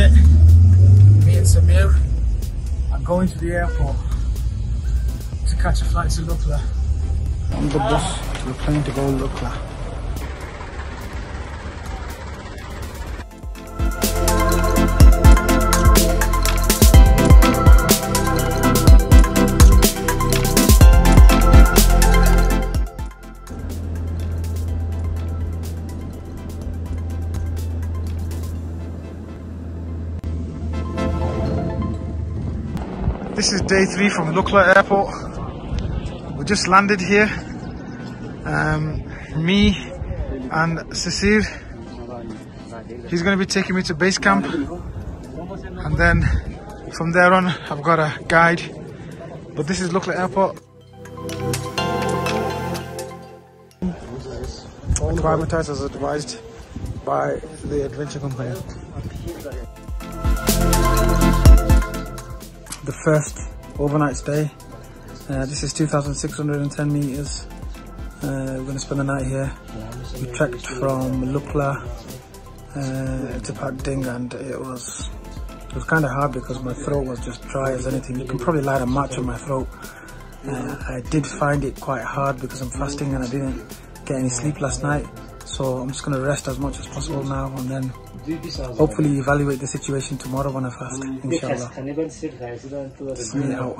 it. Me and Samir are going to the airport to catch a flight to Lukla. On the bus, we're planning to go Lukla. This is day three from Lukla Airport. We just landed here. Um, me and Sasir. He's going to be taking me to base camp. And then from there on, I've got a guide. But this is Lukla Airport. Acclimatized as advised by the adventure company. First overnight stay. Uh, this is 2,610 meters. Uh, we're going to spend the night here. We trekked from Lukla uh, to Phakding and it was it was kind of hard because my throat was just dry as anything. You can probably light a match on my throat. Uh, I did find it quite hard because I'm fasting and I didn't get any sleep last night. So I'm just going to rest as much as possible now and then hopefully evaluate the situation tomorrow when I fast, inshallah. See you out.